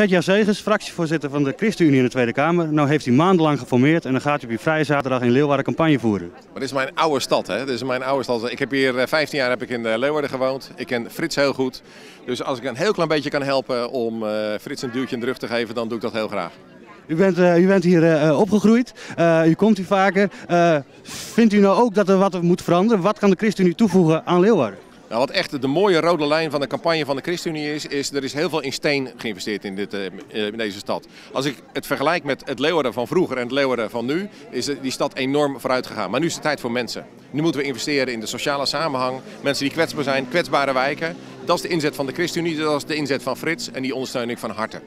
Gert-Jan Segers, fractievoorzitter van de ChristenUnie in de Tweede Kamer. Nou heeft hij maandenlang geformeerd en dan gaat hij op die vrije zaterdag in Leeuwarden campagne voeren. Maar dit is mijn oude stad, hè? Dit is mijn oude stad. Ik heb hier eh, 15 jaar heb ik in eh, Leeuwarden gewoond. Ik ken Frits heel goed. Dus als ik een heel klein beetje kan helpen om eh, Frits een duwtje in de rug te geven, dan doe ik dat heel graag. U bent, eh, u bent hier eh, opgegroeid, Eh, u komt hier vaker. Eh, vindt u nou ook dat er wat moet veranderen? Wat kan de ChristenUnie toevoegen aan Leeuwarden? Nou, wat echt de mooie rode lijn van de campagne van de ChristenUnie is, is er is heel veel in steen geïnvesteerd in, dit, eh, in deze stad. Als ik het vergelijk met het Leeuwarden van vroeger en het Leeuwarden van nu, is die stad enorm vooruit gegaan. Maar nu is het tijd voor mensen. Nu moeten we investeren in de sociale samenhang, mensen die kwetsbaar zijn, kwetsbare wijken. Dat is de inzet van de ChristenUnie, dat is de inzet van Frits en die ondersteun ik van harte.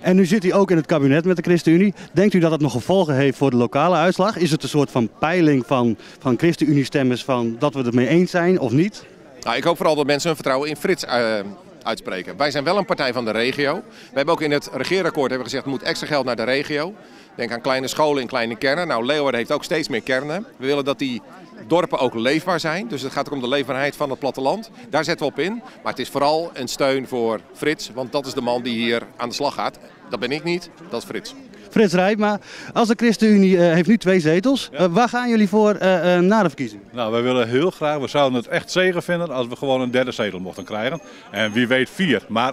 En nu zit u ook in het kabinet met de ChristenUnie. Denkt u dat het nog gevolgen heeft voor de lokale uitslag? Is het een soort van peiling van, van ChristenUnie-stemmers van dat we het mee eens zijn of niet? Nou, ik hoop vooral dat mensen hun vertrouwen in Frits eh, uitspreken. Wij zijn wel een partij van de regio. We hebben ook in het regeerakkoord hebben gezegd, er moet extra geld naar de regio. Denk aan kleine scholen in kleine kernen. Nou, Leeuwarden heeft ook steeds meer kernen. We willen dat die dorpen ook leefbaar zijn. Dus het gaat ook om de leefbaarheid van het platteland. Daar zetten we op in. Maar het is vooral een steun voor Frits. Want dat is de man die hier aan de slag gaat. Dat ben ik niet, dat is Frits. Frits Rijpma, als de ChristenUnie eh, heeft nu twee zetels. Eh, waar gaan jullie voor eh, eh, na de verkiezingen? Nou, wij willen heel graag, we zouden het echt zegen vinden als we gewoon een derde zetel mochten krijgen. En wie weet vier. Maar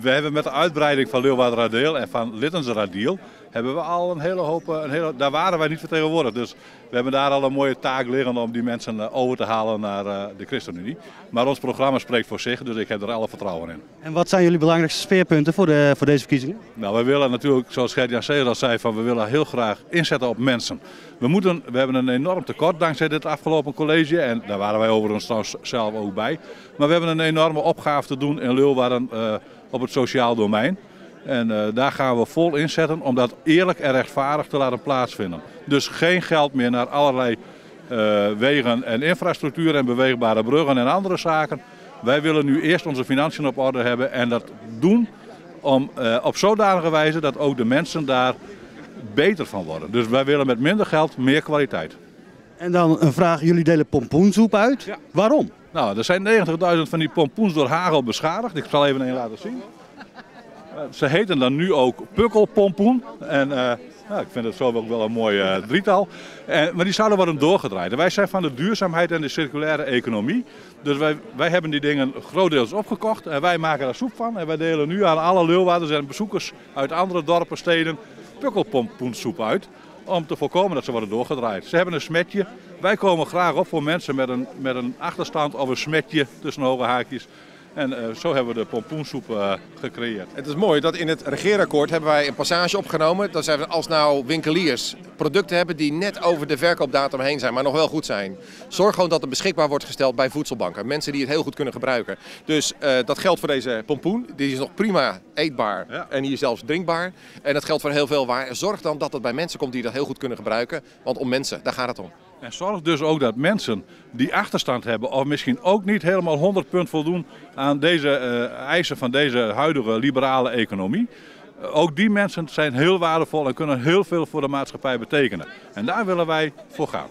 we hebben met de uitbreiding van Leeuwarden Radeel en van Littense Radiel hebben we al een hele hoop, een hele, daar waren wij niet vertegenwoordigd. Dus we hebben daar al een mooie taak liggen om die mensen eh, over te halen naar eh, de ChristenUnie. Maar ons programma spreekt voor zich, dus ik heb er alle vertrouwen in. En wat zijn jullie belangrijkste speerpunten voor, de, voor deze verkiezingen? Nou, we willen natuurlijk, zoals Gert-Jan al zei, van we willen heel graag inzetten op mensen. We, moeten, we hebben een enorm tekort dankzij dit afgelopen college en daar waren wij overigens trouwens zelf ook bij. Maar we hebben een enorme opgave te doen in Leeuwarden uh, op het sociaal domein. En uh, daar gaan we vol inzetten om dat eerlijk en rechtvaardig te laten plaatsvinden. Dus geen geld meer naar allerlei uh, wegen en infrastructuur en beweegbare bruggen en andere zaken. Wij willen nu eerst onze financiën op orde hebben en dat doen om, uh, op zodanige wijze dat ook de mensen daar beter van worden. Dus wij willen met minder geld meer kwaliteit. En dan een vraag, jullie delen pompoensoep uit. Ja. Waarom? Nou, er zijn 90.000 van die pompoens door hagel beschadigd. Ik zal even een laten zien. Ze heten dan nu ook pukkelpompoen. En uh, nou, ik vind het zo ook wel een mooi uh, drietal. En, maar die zouden worden doorgedraaid. En wij zijn van de duurzaamheid en de circulaire economie. Dus wij, wij hebben die dingen grotendeels opgekocht. En wij maken daar soep van. En wij delen nu aan alle Leeuwarders en bezoekers uit andere dorpen, steden pukkelpompoensoep uit. Om te voorkomen dat ze worden doorgedraaid. Ze hebben een smetje. Wij komen graag op voor mensen met een, met een achterstand of een smetje tussen hoge haakjes. En uh, zo hebben we de pompoensoep uh, gecreëerd. Het is mooi dat in het regeerakkoord hebben wij een passage opgenomen. Dat zijn als nou winkeliers producten hebben die net over de verkoopdatum heen zijn, maar nog wel goed zijn. Zorg gewoon dat het beschikbaar wordt gesteld bij voedselbanken. Mensen die het heel goed kunnen gebruiken. Dus uh, dat geldt voor deze pompoen. Die is nog prima eetbaar ja. en hier zelfs drinkbaar. En dat geldt voor heel veel waar. Zorg dan dat het bij mensen komt die dat heel goed kunnen gebruiken. Want om mensen, daar gaat het om. En zorg dus ook dat mensen die achterstand hebben of misschien ook niet helemaal 100 punt voldoen aan deze uh, eisen van deze huidige liberale economie. Uh, ook die mensen zijn heel waardevol en kunnen heel veel voor de maatschappij betekenen. En daar willen wij voor gaan.